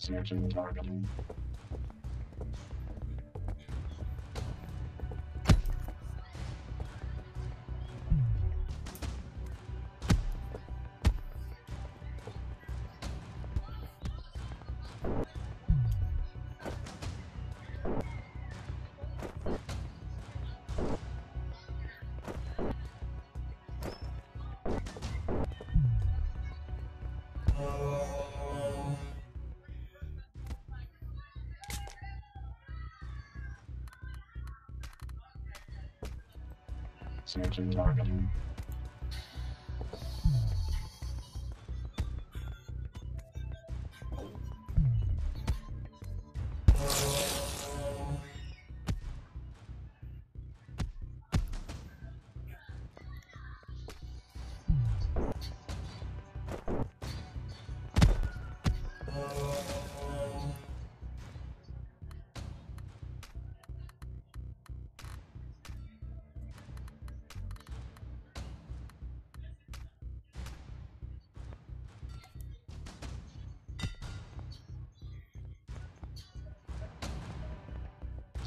Searching target. Searching target. Searching target.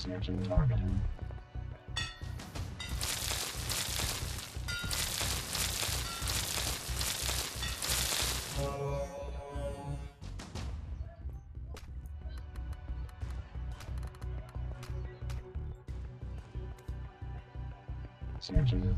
Searching. Searching target. Searching.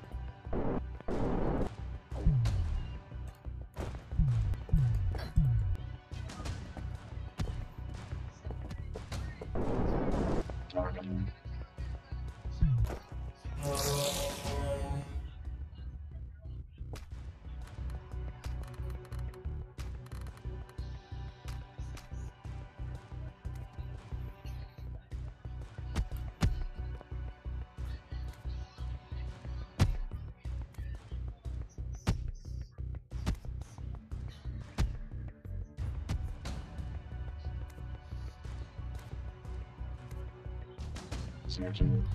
Searching.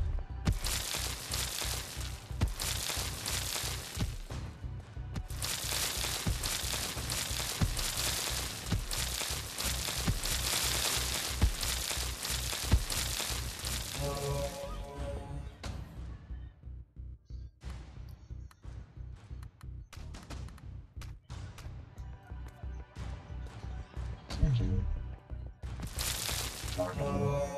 Searching.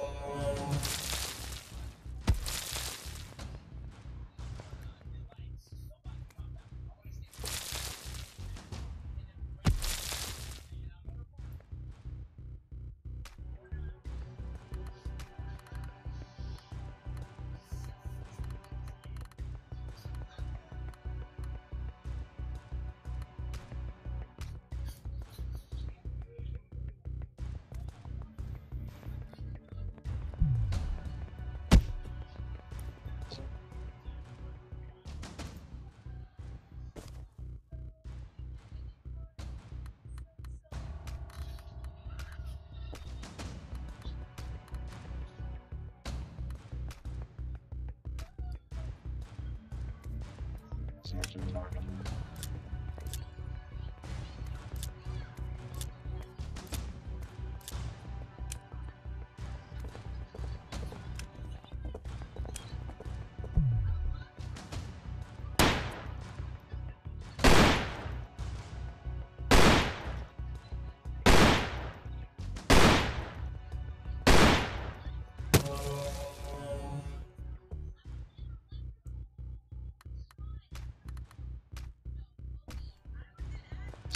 Target. Searching target.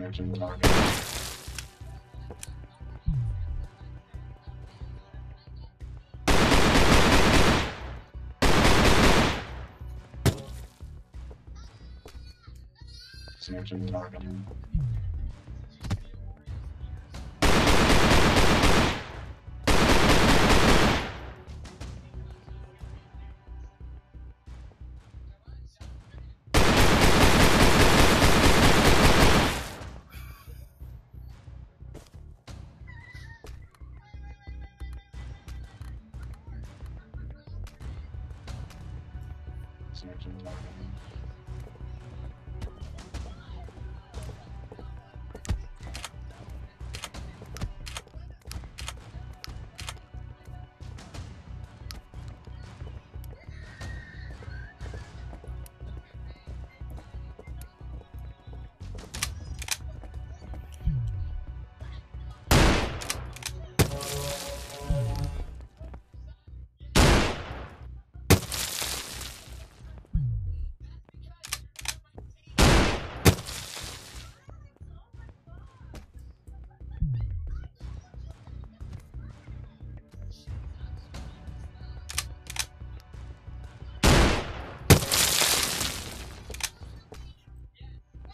searching target. Searching target.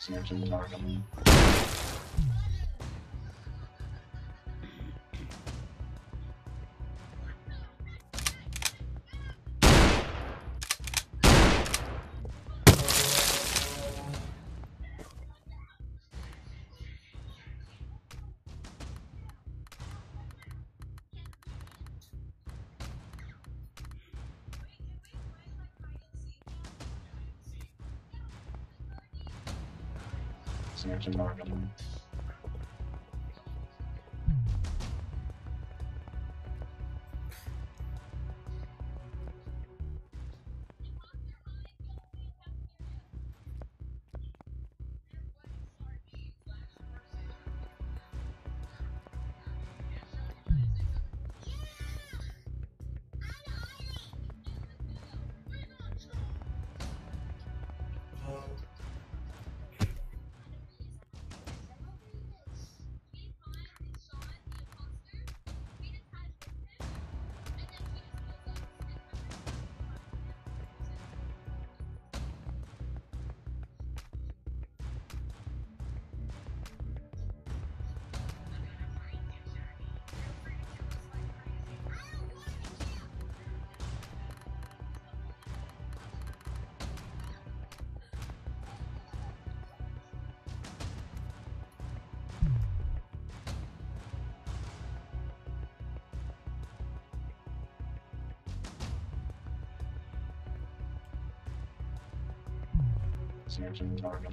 你真的喜欢？listeners in Searching target.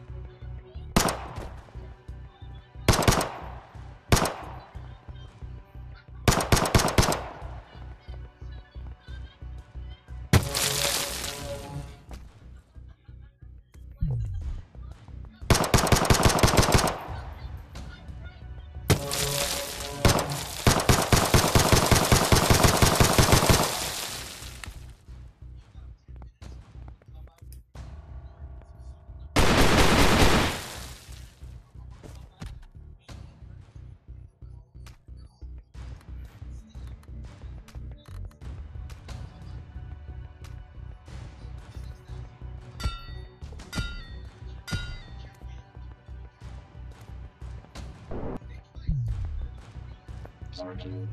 Sergeant.